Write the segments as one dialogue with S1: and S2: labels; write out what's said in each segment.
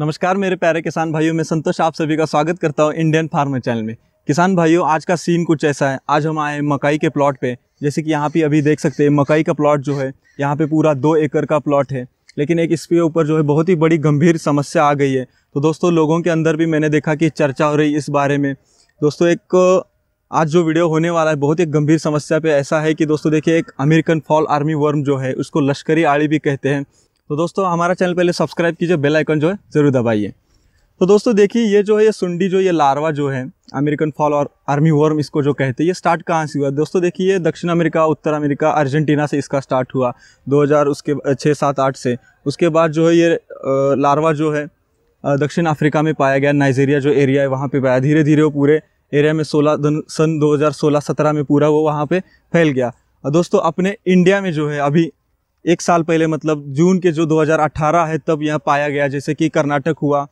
S1: नमस्कार, मेरे प्यारे किसान भाइयों, मैं संतोष आप सभी का स्वागत करता हूँ इंडियन फार्मर चैनल में। किसान भाइयों, आज का सीन कुछ ऐसा है। आज हम आए मकई के प्लॉट पे। जैसे कि यहाँ पे अभी देख सकते हैं, मकई का प्लॉट जो है, यहाँ पे पूरा दो एकड़ का प्लॉट है। लेकिन एक इसके ऊपर जो है, बहुत ही बड़ी गंभीर समस्या आ गई है। तो दोस्तों, लोगों के अंदर भी मैंने देखा कि चर्चा हो रही इस बारे में। दोस्तों, एक, आज जो वीडियो होने वाला है, बहुत ही गंभीर समस्या पे ऐसा है कि दोस्तों, देखिए, एक अमेरिकन फॉल आर्मी वर्म जो है, उसको लश्करी आड़ी भी कहते हैं। तो दोस्तों, हमारा चैनल पहले सब्सक्राइब कीजिए, बेल आइकन जो है, ज़रूर दबाइए। तो दोस्तों, देखिए, ये जो है, ये सुंडी जो, ये लार्वा जो है, अमेरिकन फॉल और आर्मी वर्म इसको जो कहते हैं, ये स्टार्ट कहाँ से हुआ? दोस्तों, देखिए, ये दक्षिण अमेरिका, उत्तर अमेरिका, अर्जेंटीना से इसका स्टार्ट हुआ 2000 उसके, छः, सात, आठ से। उसके बाद जो है, ये लार्वा जो है दक्षिण अफ्रीका में पाया गया, नाइजीरिया जो एरिया है, वहाँ पर पाया। धीरे धीरे वो पूरे एरिया में सोलह सन 2016-17 में पूरा वो वहाँ पे फैल गया। दोस्तों, अपने इंडिया में जो है, अभी एक साल पहले मतलब जून के जो 2018 है, तब यहाँ पाया गया, जैसे कि कर्नाटक हुआ,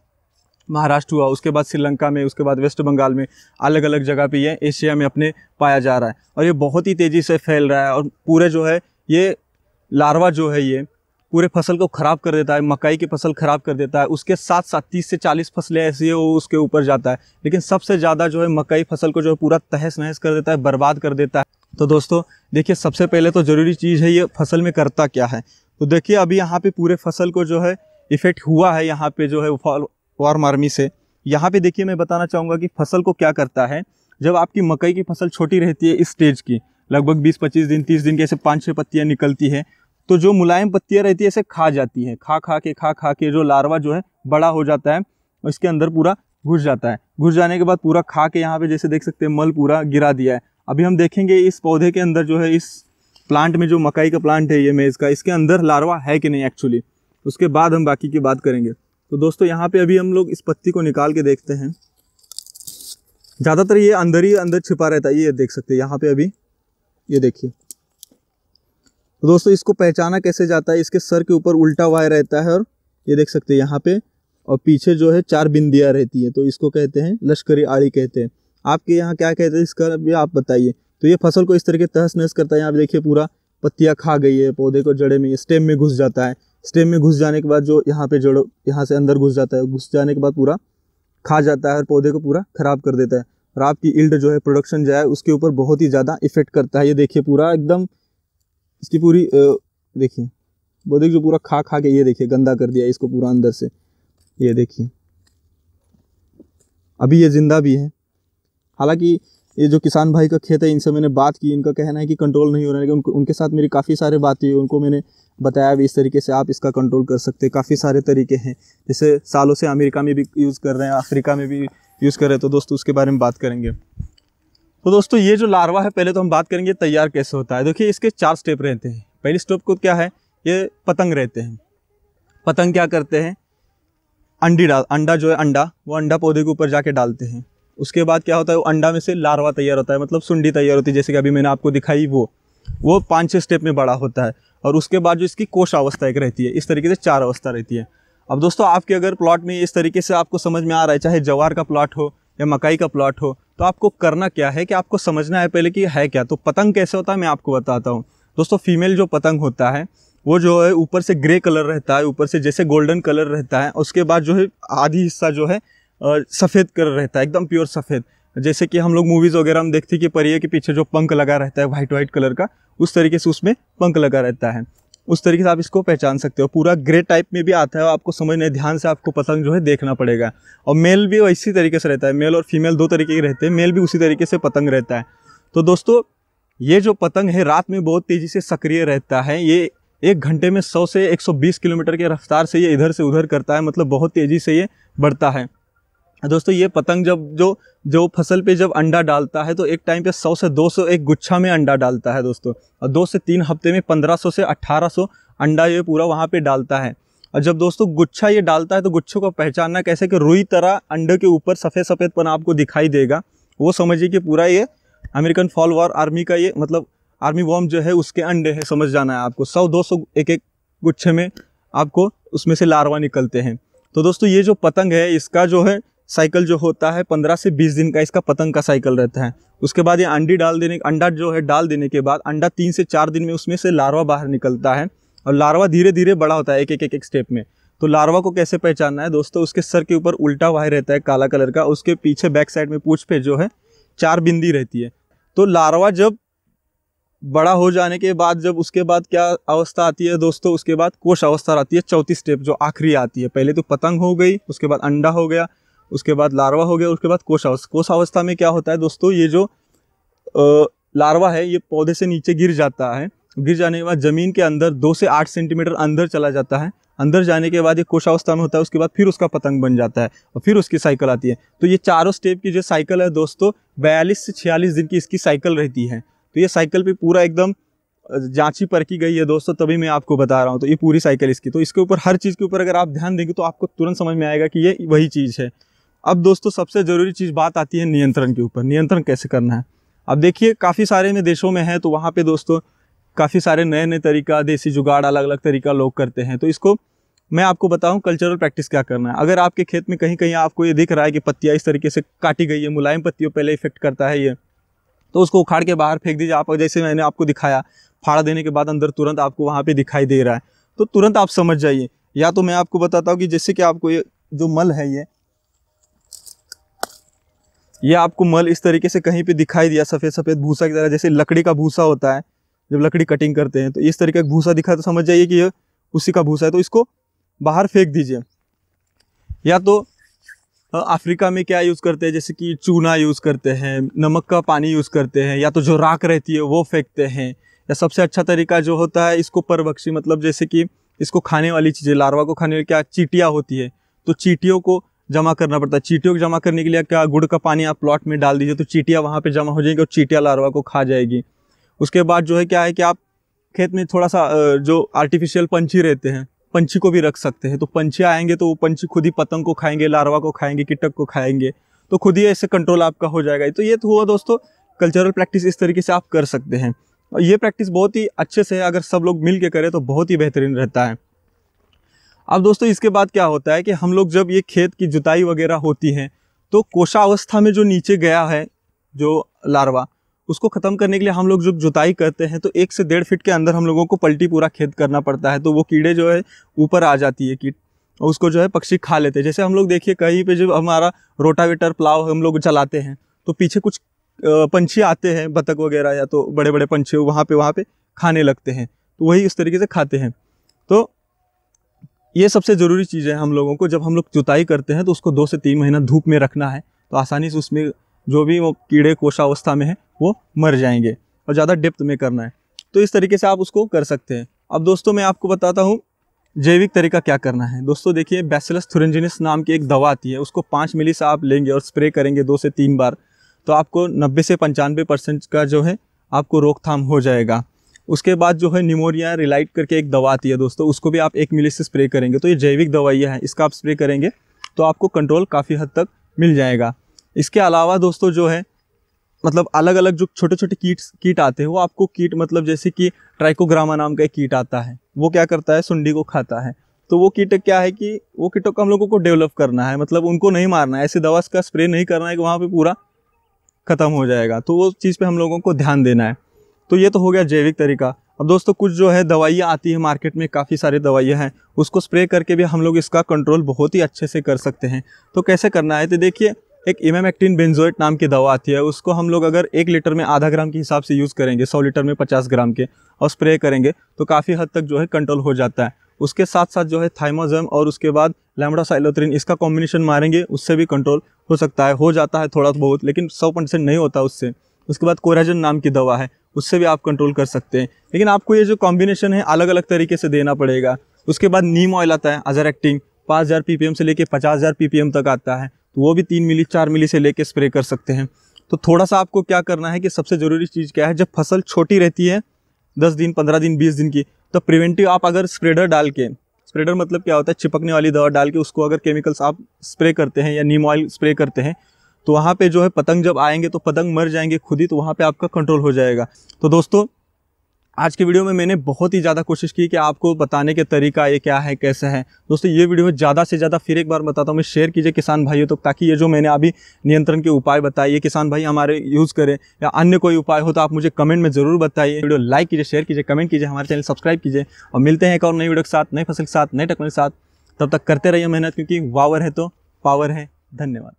S1: महाराष्ट्र हुआ, उसके बाद श्रीलंका में, उसके बाद वेस्ट बंगाल में अलग अलग जगह पे ये एशिया में अपने पाया जा रहा है। और ये बहुत ही तेज़ी से फैल रहा है, और पूरे जो है, ये लार्वा जो है ये, पूरे फ़सल को ख़राब कर देता है, मकई की फ़सल ख़राब कर देता है, उसके साथ साथ तीस से चालीस फ़सलें ऐसी है, वो उसके ऊपर जाता है। लेकिन सबसे ज़्यादा जो है, मकई फ़सल को जो है पूरा तहस नहस कर देता है, बर्बाद कर देता है। तो दोस्तों, देखिए, सबसे पहले तो ज़रूरी चीज़ है ये फ़सल में करता क्या है। तो देखिए, अभी यहाँ पे पूरे फ़सल को जो है इफ़ेक्ट हुआ है, यहाँ पे जो है वार्म आर्मी से। यहाँ पे देखिए, मैं बताना चाहूँगा कि फ़सल को क्या करता है। जब आपकी मकई की फ़सल छोटी रहती है इस स्टेज की, लगभग 20-25 दिन 30 दिन के ऐसे पाँच छः पत्तियाँ निकलती है तो जो मुलायम पत्तियाँ रहती है, ऐसे खा जाती हैं। खा खा के, खा खा के जो लार्वा जो है बड़ा हो जाता है इसके अंदर पूरा घुस जाता है। घुस जाने के बाद पूरा खा के यहाँ पे जैसे देख सकते हैं, मल पूरा गिरा दिया है। अभी हम देखेंगे इस पौधे के अंदर जो है, इस प्लांट में जो मकाई का प्लांट है, ये मेज़ का, इसके अंदर लार्वा है कि नहीं एक्चुअली उसके बाद हम बाकी की बात करेंगे। तो दोस्तों, यहाँ पे अभी हम लोग इस पत्ती को निकाल के देखते हैं। ज़्यादातर ये अंदर ही अंदर छिपा रहता है, ये देख सकते हैं, यहाँ पे अभी। ये देखिए। तो दोस्तों, इसको पहचाना कैसे जाता है? इसके सर के ऊपर उल्टा वाय रहता है और ये देख सकते हैं यहाँ पे। और पीछे जो है चार बिंदियाँ रहती है तो इसको कहते हैं लश्करी आड़ी कहते हैं। आपके यहाँ क्या कहते हैं, इसका भी आप बताइए। तो ये फ़सल को इस तरह के तहस नहस करता है, यहाँ देखिए पूरा पत्तियाँ खा गई है, पौधे को जड़े में स्टेम में घुस जाता है। स्टेम में घुस जाने के बाद जो यहाँ पे जड़ो, यहाँ से अंदर घुस जाता है, घुस जाने के बाद पूरा खा जाता है और पौधे को पूरा खराब कर देता है। और आपकी इल्ड जो है, प्रोडक्शन जो है, उसके ऊपर बहुत ही ज़्यादा इफ़ेक्ट करता है। ये देखिए पूरा एकदम, इसकी पूरी देखिए देखिए जो पूरा खा खा के ये देखिए, गंदा कर दिया इसको पूरा अंदर से। ये देखिए। अभी ये ज़िंदा भी है। हालाँकि ये जो किसान भाई का खेत है, इनसे मैंने बात की, इनका कहना है कि कंट्रोल नहीं हो रहा है, लेकिन उनके साथ मेरी काफ़ी सारे बातें हुई, उनको मैंने बताया भी इस तरीके से आप इसका कंट्रोल कर सकते हैं। काफ़ी सारे तरीके हैं। जैसे सालों से अमेरिका में भी यूज़ कर रहे हैं, अफ्रीका में भी यूज़ कर रहे हैं तो दोस्तों उसके बारे में बात करेंगे। तो दोस्तों ये जो लार्वा है, पहले तो हम बात करेंगे तैयार कैसे होता है। देखिए इसके चार स्टेप रहते हैं। पहली स्टेप को क्या है? ये पतंग रहते हैं। पतंग क्या करते हैं? अंडी डाल, अंडा जो है, अंडा, वो अंडा पौधे के ऊपर जाके डालते हैं। उसके बाद क्या होता है, वो अंडा में से लार्वा तैयार होता है मतलब सुंडी तैयार होती है, जैसे कि अभी मैंने आपको दिखाई वो वो पाँच छः स्टेप में बड़ा होता है। और उसके बाद जो इसकी कोश अवस्था एक रहती है, इस तरीके से चार अवस्था रहती है। अब दोस्तों, आपके अगर प्लॉट में इस तरीके से आपको समझ में आ रहा है, चाहे जवार का प्लॉट हो या मकाई का प्लॉट हो तो आपको करना क्या है कि आपको समझना है पहले कि है क्या? तो पतंग कैसे होता है, मैं आपको बताता हूँ। दोस्तों फीमेल जो पतंग होता है, वो जो है ऊपर से ग्रे कलर रहता है, ऊपर से जैसे गोल्डन कलर रहता है, उसके बाद जो है आधी हिस्सा जो है सफ़ेद कलर रहता है, एकदम प्योर सफ़ेद। जैसे कि हम लोग मूवीज़ वगैरह हम देखते हैं कि परिये के पीछे जो पंख लगा रहता है वाइट वाइट कलर का, उस तरीके से उसमें पंख लगा रहता है। उस तरीके से आप इसको पहचान सकते हो। पूरा ग्रे टाइप में भी आता है और आपको समझने, ध्यान से आपको पतंग जो है देखना पड़ेगा। और मेल भी इसी तरीके से रहता है। मेल और फीमेल दो तरीके के रहते हैं। मेल भी उसी तरीके से पतंग रहता है। तो दोस्तों, ये जो पतंग है, रात में बहुत तेज़ी से सक्रिय रहता है। ये एक घंटे में 100 से 120 किलोमीटर के रफ्तार से ये इधर से उधर करता है। मतलब बहुत तेज़ी से ये बढ़ता है। दोस्तों, ये पतंग जब जो जो फ़सल पे जब अंडा डालता है तो एक टाइम पे 100 से 200 एक गुच्छा में अंडा डालता है दोस्तों। और दो से तीन हफ़्ते में 1500 से 1800 अंडा ये पूरा वहाँ पे डालता है। और जब दोस्तों गुच्छा ये डालता है तो गुच्छों को पहचानना कैसे कि रुई तरह अंडे के ऊपर सफ़ेद सफ़ेद पन आपको दिखाई देगा। वो समझिए कि पूरा ये अमेरिकन फॉल वॉर आर्मी का ये मतलब आर्मी वॉर्म जो है, उसके अंडे है, समझ जाना है आपको। सौ, दो सौ एक एक गुच्छे में आपको उसमें से लार्वा निकलते हैं। तो दोस्तों, ये जो पतंग है, इसका जो है साइकिल जो होता है, पंद्रह से बीस दिन का इसका पतंग का साइकिल रहता है। उसके बाद ये अंडी डाल देने, अंडा जो है डाल देने के बाद अंडा तीन से चार दिन में उसमें से लार्वा बाहर निकलता है और लार्वा धीरे धीरे बड़ा होता है एक एक एक एक स्टेप में। तो लार्वा को कैसे पहचानना है? दोस्तों, उसके सर के ऊपर उल्टा वायर रहता है, काला कलर का। उसके पीछे बैक साइड में पूछ पे जो है चार बिंदी रहती है। तो लार्वा जब बड़ा हो जाने के बाद, जब उसके बाद क्या अवस्था आती है दोस्तों? उसके बाद कोश अवस्था आती है, चौथी स्टेप जो आखिरी आती है। पहले तो पतंग हो गई, उसके बाद अंडा हो गया। उसके बाद लार्वा हो गया, उसके बाद कोश अवस्था। में क्या होता है दोस्तों, ये जो लार्वा है, ये पौधे से नीचे गिर जाता है। गिर जाने के बाद ज़मीन के अंदर दो से आठ सेंटीमीटर अंदर चला जाता है। अंदर जाने के बाद ये कोशावस्था में होता है, उसके बाद फिर उसका पतंग बन जाता है और फिर उसकी साइकिल आती है। तो ये चारों स्टेप की जो साइकिल है दोस्तों, बयालीस से छियालीस दिन की इसकी साइकिल रहती है। तो ये साइकिल पे पूरा एकदम जांची परखी गई है दोस्तों, तभी मैं आपको बता रहा हूँ। तो ये पूरी साइकिल इसकी। तो इसके ऊपर, हर चीज़ के ऊपर अगर आप ध्यान देंगे तो आपको तुरंत समझ में आएगा कि ये वही चीज़ है। अब दोस्तों सबसे ज़रूरी चीज़ बात आती है नियंत्रण के ऊपर। नियंत्रण कैसे करना है? अब देखिए, काफ़ी सारे में देशों में है तो वहाँ पे दोस्तों काफ़ी सारे नए नए तरीका, देसी जुगाड़ अलग अलग तरीका लोग करते हैं। तो इसको मैं आपको बताऊँ कल्चरल प्रैक्टिस क्या करना है? अगर आपके खेत में कहीं कहीं आपको ये दिख रहा है कि पत्तियाँ इस तरीके से काटी गई है, मुलायम पत्तियों पहले इफ़ेक्ट करता है ये तो उसको उखाड़ के बाहर फेंक दीजिए। आप, जैसे मैंने आपको दिखाया, फाड़ा देने के बाद अंदर तुरंत आपको वहाँ पे दिखाई दे रहा है। तो तुरंत आप समझ जाइए। या तो मैं आपको बताता हूँ कि जैसे कि आपको ये जो मल है ये ये आपको मल इस तरीके से कहीं पे दिखाई दिया, सफ़ेद सफ़ेद भूसा की तरह, जैसे लकड़ी का भूसा होता है, जब लकड़ी कटिंग करते हैं तो इस तरीके का भूसा दिखा तो समझ जाइए कि ये उसी का भूसा है तो इसको बाहर फेंक दीजिए। या तो अफ्रीका में क्या यूज़ करते हैं, जैसे कि चूना यूज़ करते हैं, नमक का पानी यूज़ करते हैं, या तो जो राख रहती है, वो फेंकते हैं, या सबसे अच्छा तरीका जो होता है, इसको परबक्षी मतलब जैसे कि इसको खाने वाली चीज़ें, लार्वा को खाने वाली क्या चीटियाँ होती है तो चीटियों को जमा करना पड़ता है। चीटियों को जमा करने के लिए क्या गुड़ का पानी आप प्लॉट में डाल दीजिए तो चीटियाँ वहाँ पर जमा हो जाएँगी और चीटियाँ लार्वा को खा जाएगी। उसके बाद जो है क्या है कि आप खेत में थोड़ा सा जो आर्टिफिशियल पंछी रहते हैं, पंछी को भी रख सकते हैं। तो पंछी आएँगे तो वो पंछी खुद ही पतंग को खाएँगे, लार्वा को खाएँगे, कीटक को खाएँगे। तो खुद ही ऐसे कंट्रोल आपका हो जाएगा। तो ये तो हुआ दोस्तों कल्चरल प्रैक्टिस इस तरीके से आप कर सकते हैं। और ये प्रैक्टिस बहुत ही अच्छे से अगर सब लोग मिल के करें तो बहुत ही बेहतरीन रहता है। अब दोस्तों, इसके बाद क्या होता है कि हम लोग जब ये खेत की जुताई वगैरह होती है तो कोशावस्था में जो नीचे गया है, जो लार्वा, उसको ख़त्म करने के लिए हम लोग जब जुताई करते हैं तो एक से डेढ़ फीट के अंदर हम लोगों को पलटी पूरा खेत करना पड़ता है तो वो कीड़े जो है, ऊपर आ जाती है कीट, और उसको जो है पक्षी खा लेते हैं। जैसे हम लोग देखिए, कहीं पे जब हमारा रोटावेटर प्लाव हम लोग चलाते हैं तो पीछे कुछ पंछी आते हैं, बतख वगैरह या तो बड़े बड़े पंछी वहाँ पे वहाँ पे खाने लगते हैं तो वही इस तरीके से खाते हैं। तो ये सबसे ज़रूरी चीज़ है हम लोगों को, जब हम लोग जुताई करते हैं तो उसको दो से तीन महीना धूप में रखना है तो आसानी से उसमें जो भी वो कीड़े कोशावस्था में है, वो मर जाएँगे और ज़्यादा डेप्थ में करना है। तो इस तरीके से आप उसको कर सकते हैं। अब दोस्तों, मैं आपको बताता हूँ जैविक तरीका क्या करना है। दोस्तों, देखिए बैसिलस थुरेंजिनिस नाम की एक दवा आती है, उसको पाँच मिली से आप लेंगे और स्प्रे करेंगे दो से तीन बार तो आपको नब्बे से पंचानवे परसेंट का जो है, आपको रोकथाम हो जाएगा। उसके बाद जो है निमोनिया रिलाइट करके एक दवा आती है दोस्तों, उसको भी आप एक मिली से स्प्रे करेंगे। तो ये जैविक दवाइयाँ हैं, इसका आप स्प्रे करेंगे तो आपको कंट्रोल काफ़ी हद तक मिल जाएगा। इसके अलावा दोस्तों जो है मतलब अलग अलग जो छोटे छोटे कीट कीट आते हैं, वो आपको कीट मतलब जैसे कि ट्राइकोग्रामा नाम का एक कीट आता है, वो क्या करता है, सुंडी को खाता है। तो वो कीट क्या है कि, वो कीटों को हम लोगों को डेवलप करना है मतलब उनको नहीं मारना है, ऐसे दवा का स्प्रे नहीं करना है कि वहाँ पे पूरा ख़त्म हो जाएगा। तो वो चीज़ पर हम लोगों को ध्यान देना है। तो ये तो हो गया जैविक तरीका। अब दोस्तों, कुछ जो है दवाइयाँ आती है मार्केट में, काफ़ी सारी दवाइयाँ हैं, उसको स्प्रे करके भी हम लोग इसका कंट्रोल बहुत ही अच्छे से कर सकते हैं। तो कैसे करना है? तो देखिए, एक इमेमेक्टिन बेंजोइट नाम की दवा आती है, उसको हम लोग अगर एक लीटर में आधा ग्राम के हिसाब से यूज़ करेंगे, सौ लीटर में पचास ग्राम के, और स्प्रे करेंगे तो काफ़ी हद तक जो है कंट्रोल हो जाता है। उसके साथ साथ जो है थाइमोजम और उसके बाद लैमडासाइलोथ्रिन इसका कॉम्बिनेशन मारेंगे, उससे भी कंट्रोल हो सकता है। हो जाता है थोड़ा बहुत, लेकिन सौ नहीं होता उससे। उसके बाद कोराजन नाम की दवा है उससे भी आप कंट्रोल कर सकते हैं। लेकिन आपको ये जो कॉम्बिनेशन है अलग अलग तरीके से देना पड़ेगा। उसके बाद नीम ऑयल आता है अजर एक्टिंग पाँच हज़ार पी से लेके पचास हज़ार पी तक आता है। तो वो भी तीन मिली, चार मिली से लेके स्प्रे कर सकते हैं। तो थोड़ा सा आपको क्या करना है कि सबसे ज़रूरी चीज़ क्या है, जब फ़सल छोटी रहती है, दस दिन, पंद्रह दिन, बीस दिन की तो प्रिवेंटिव आप अगर स्प्रेडर डाल के स्प्रेडर मतलब क्या होता है, चिपकने वाली दवा डाल के उसको अगर केमिकल्स आप स्प्रे करते हैं या नीम ऑयल स्प्रे करते हैं तो वहाँ पे जो है पतंग जब आएँगे तो पतंग मर जाएँगे खुद ही तो वहाँ पे आपका कंट्रोल हो जाएगा। तो दोस्तों, आज के वीडियो में मैंने बहुत ही ज़्यादा कोशिश की कि आपको बताने के तरीका ये क्या है, कैसे है। दोस्तों, ये वीडियो ज़्यादा से ज़्यादा फिर एक बार बताता हूँ, मैं शेयर कीजिए किसान भाइयों तक तो ताकि ये जो मैंने अभी नियंत्रण के उपाय बताए, ये किसान भाई हमारे यूज़ करें, या अन्य कोई उपाय हो तो आप मुझे कमेंट में ज़रूर बताइए। वीडियो लाइक कीजिए शेयर कीजिए कमेंट कीजिए, हमारे चैनल सब्सक्राइब कीजिए, और मिलते हैं एक और नई वीडियो के साथ नई फ़सल के साथ, नए टेक्नोलॉजी के साथ। तब तक करते रहिए मेहनत, क्योंकि वावर है तो पावर है। धन्यवाद।